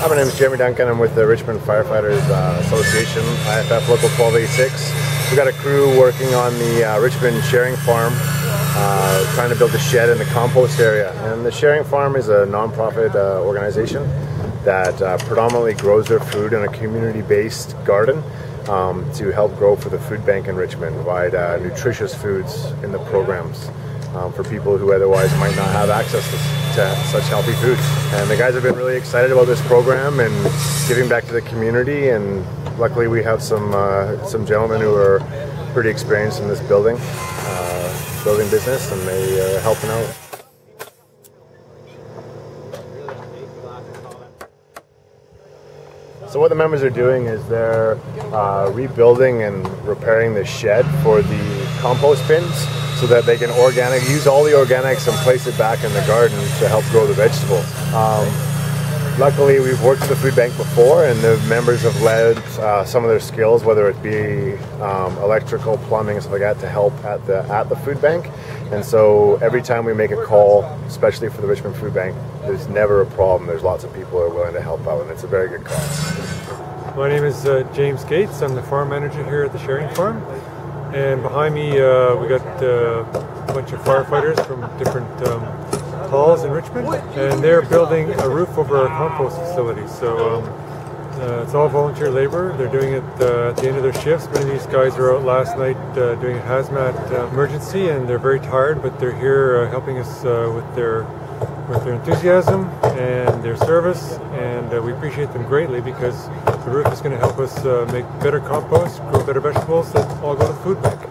Hi, my name is Jeremy Duncan. I'm with the Richmond Firefighters uh, Association, IFF Local 1286. We've got a crew working on the uh, Richmond Sharing Farm, uh, trying to build a shed in the compost area. And the Sharing Farm is a nonprofit uh, organization that uh, predominantly grows their food in a community-based garden um, to help grow for the food bank in Richmond, provide uh, nutritious foods in the programs um, for people who otherwise might not have access to, to, such healthy food. And the guys have been really excited about this program and giving back to the community. And luckily, we have some uh, some gentlemen who are pretty experienced in this building uh, building business, and they are helping out. So what the members are doing is they're uh, rebuilding and repairing the shed for the compost bins so that they can organic use all the organics and place it back in the garden to help grow the vegetables. Um, luckily, we've worked with the food bank before, and the members have led uh, some of their skills, whether it be um, electrical, plumbing, stuff like that, to help at the at the food bank. And so every time we make a call, especially for the Richmond Food Bank, there's never a problem. There's lots of people who are willing to help out, and it's a very good cause. My name is uh, James Gates. I'm the farm manager here at the Sharing Farm. And behind me, uh, we got uh, a bunch of firefighters from different um, halls in Richmond, and they're building a roof over our compost facility. So um, uh, it's all volunteer labor. They're doing it uh, at the end of their shifts. Many of these guys were out last night uh, doing a hazmat uh, emergency, and they're very tired, but they're here helping us with their with their enthusiasm and their service, and uh, we appreciate them greatly because the roof is going to help us uh, make better compost, grow better vegetables that all go to the food bank.